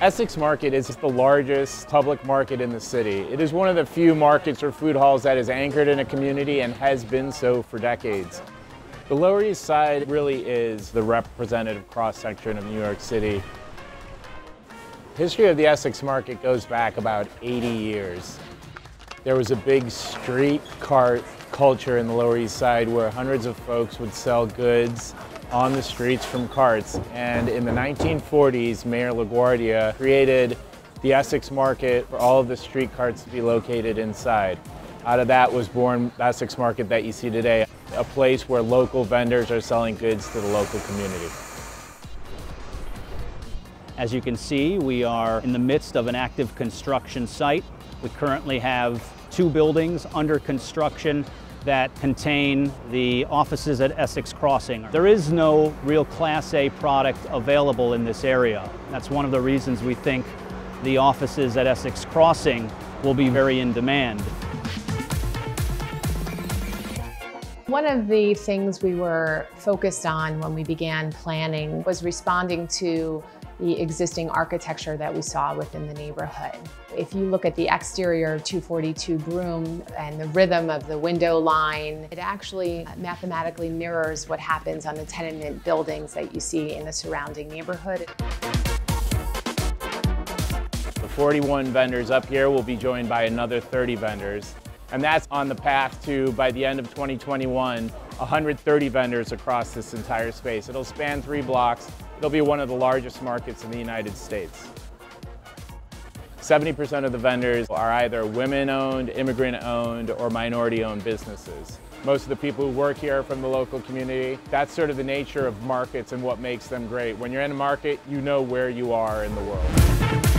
Essex Market is the largest public market in the city. It is one of the few markets or food halls that is anchored in a community and has been so for decades. The Lower East Side really is the representative cross-section of New York City. History of the Essex Market goes back about 80 years. There was a big street cart culture in the Lower East Side where hundreds of folks would sell goods on the streets from carts. And in the 1940s, Mayor LaGuardia created the Essex Market for all of the street carts to be located inside. Out of that was born Essex Market that you see today, a place where local vendors are selling goods to the local community. As you can see, we are in the midst of an active construction site. We currently have two buildings under construction that contain the offices at Essex Crossing. There is no real Class A product available in this area. That's one of the reasons we think the offices at Essex Crossing will be very in demand. One of the things we were focused on when we began planning was responding to the existing architecture that we saw within the neighborhood. If you look at the exterior of 242 Broome and the rhythm of the window line, it actually mathematically mirrors what happens on the tenement buildings that you see in the surrounding neighborhood. The 41 vendors up here will be joined by another 30 vendors. And that's on the path to, by the end of 2021, 130 vendors across this entire space. It'll span three blocks. It'll be one of the largest markets in the United States. 70% of the vendors are either women-owned, immigrant-owned, or minority-owned businesses. Most of the people who work here are from the local community. That's sort of the nature of markets and what makes them great. When you're in a market, you know where you are in the world.